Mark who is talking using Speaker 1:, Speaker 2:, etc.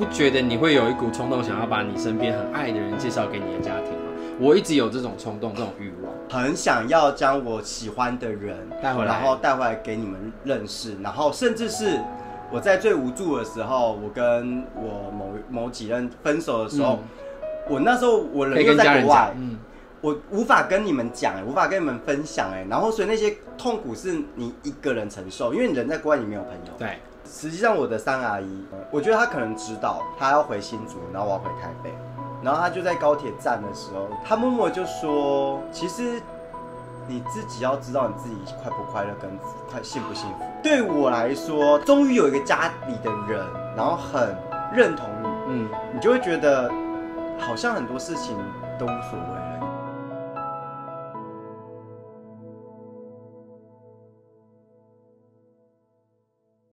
Speaker 1: 不觉得你会有一股冲动，想要把你身边很爱的人介绍给你的家庭吗？我一直有这种冲动，这种欲望。
Speaker 2: 很想要将我喜欢的人
Speaker 1: 带回来
Speaker 2: 然后带回来给你们认识，然后甚至是我在最无助的时候，我跟我某某几任分手的时候，我那时候我人在国外，，
Speaker 1: 嗯，
Speaker 2: 我无法跟你们讲，无法跟你们分享，哎，然后所以那些痛苦是你一个人承受，因为你人在国外，你没有朋友。
Speaker 1: 对，
Speaker 2: 实际上我的三阿姨，呃我觉得她可能知道，她要回新竹，然后我要回台北，然后她就在高铁站的时候，她默默就说：“其实你自己要知道你自己快不快乐，跟快幸不幸福。对我来说，终于有一个家里的人，然后很认同你，
Speaker 1: 嗯，
Speaker 2: 你就会觉得好像很多事情都无所谓。